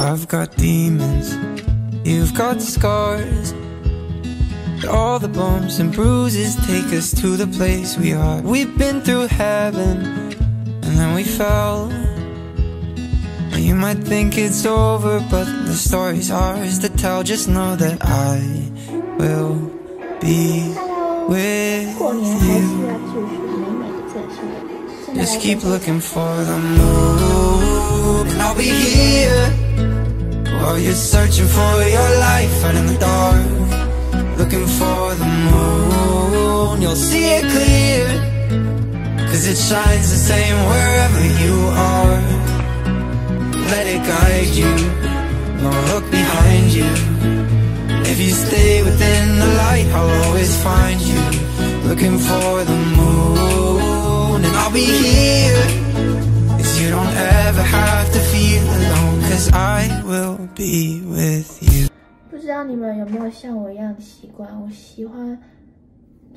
I've got demons, you've got scars. But all the bumps and bruises take us to the place we are. We've been through heaven, and then we fell. You might think it's over, but the story's ours to tell. Just know that I will be with you. Just keep looking for the moon, and I'll be here while you're searching for your life out in the dark. Looking for the moon, you'll see it clear, cause it shines the same wherever you are. Let it guide you, don't look behind you. If you stay within the light, I'll always find you. Looking for the moon, and I'll be here. 不知道你们有没有像我一样的习惯？我喜欢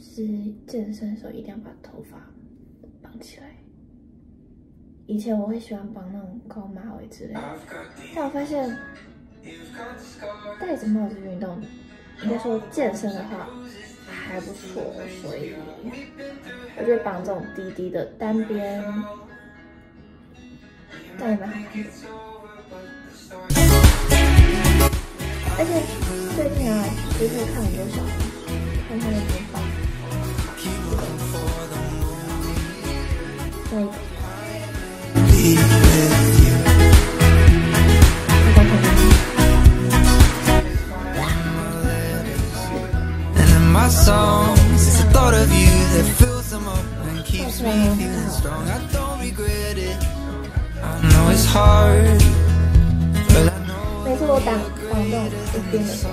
是健身的时候一定要把头发绑起来。以前我会喜欢绑那种高马尾之类的，但我发现戴着帽子运动，应该说健身的话还不错，所以我就绑这种低低的单边，但也蛮好看的。而且最近啊，其实看很多小红，看他们的 it's。hard.。绑这种一边的时候，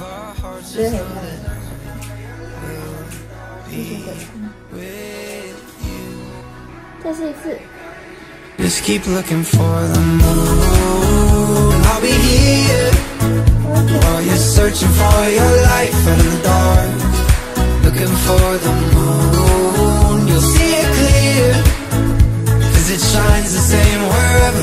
our hearts 就会很像吸血鬼。 with you. 再试一次， Just keep looking for the moon. and I'll be here while you're searching for your life out in the dark. Looking for the moon. You'll see it clear. Cause it shines the same wherever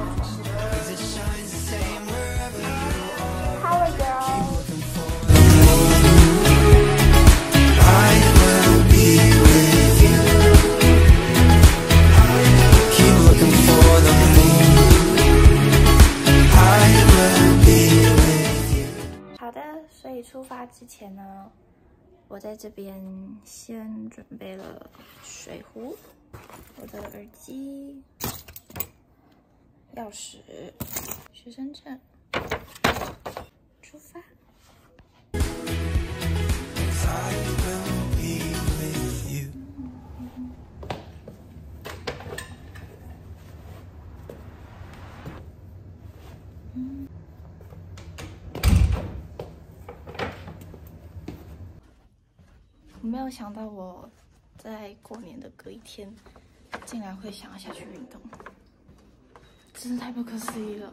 所以出发之前呢，我在这边先准备了水壶、我的耳机、钥匙、学生证，出发。没有想到我在过年的隔一天，竟然会想要下去运动，真是太不可思议了。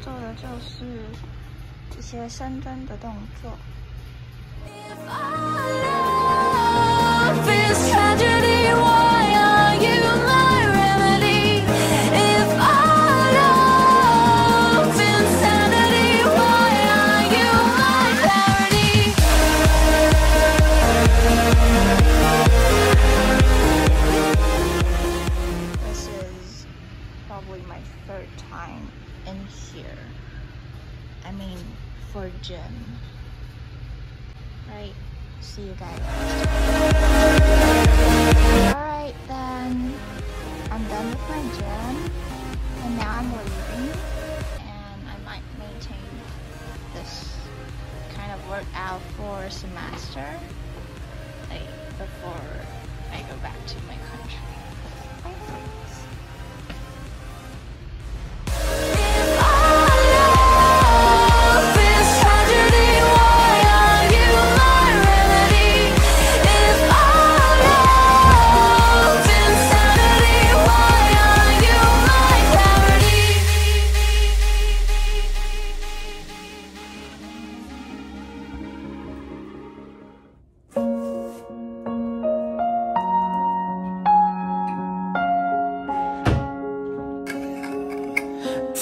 做的就是一些深蹲的动作。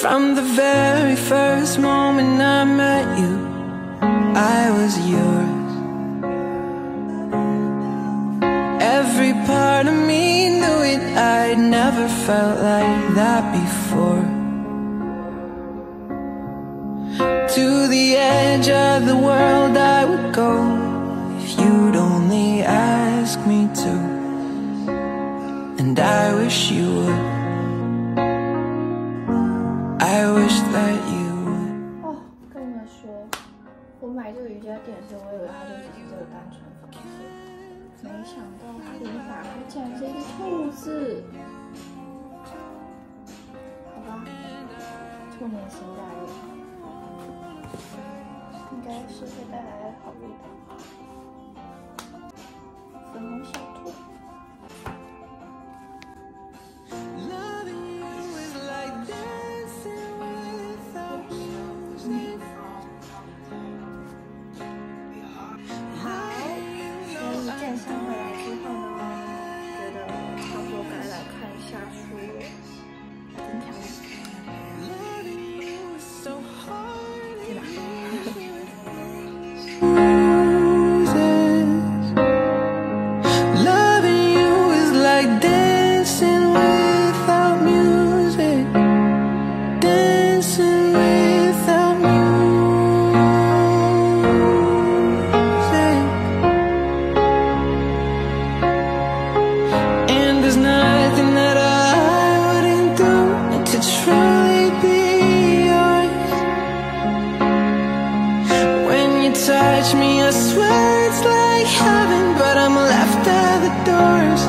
From the very first moment I met you, I was yours. Every part of me knew it, I'd never felt like that before. To the edge of the world I would go if you'd only ask me to. And I wish you would. 买这个瑜伽垫的时候，我以为它就只是这个单纯方式，没想到它里面打开竟然是一只兔子。好吧，兔年行大运，应该是会带来好运的。粉红小兔。Heaven, but I'm left at the doors.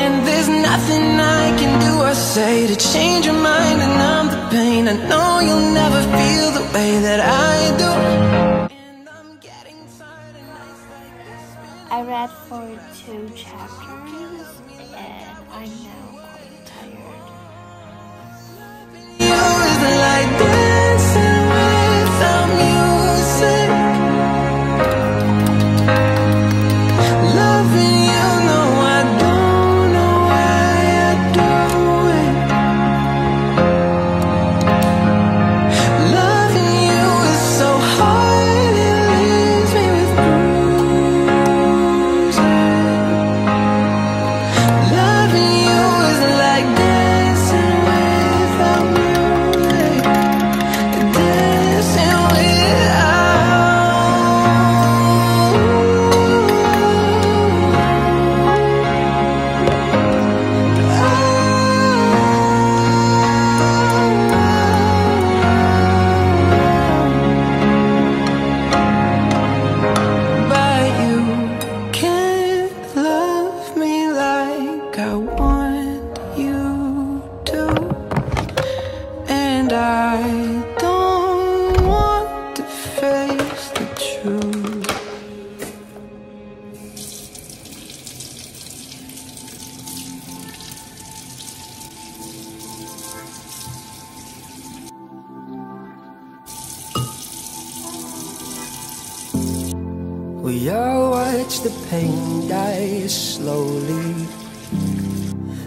And there's nothing I can do or say to change your mind, and I'm the pain. I know you'll never feel the way that I do. I read for two chapters and I'm I watch the pain die slowly.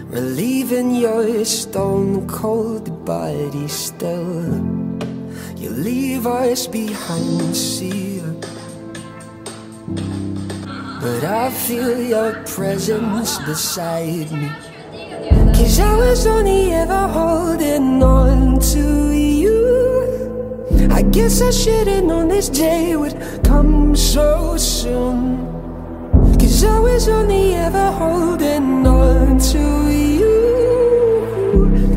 Relieving your stone cold body still. You leave us behind, see But I feel your presence beside me. Cause I was only ever holding on to you I guess I should've known this day would come so soon. Cause I was only ever holding on to you.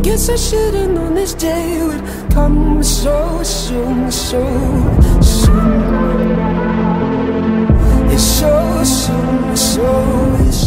Guess I should've known this day would come so soon, so soon. It's so soon, so soon.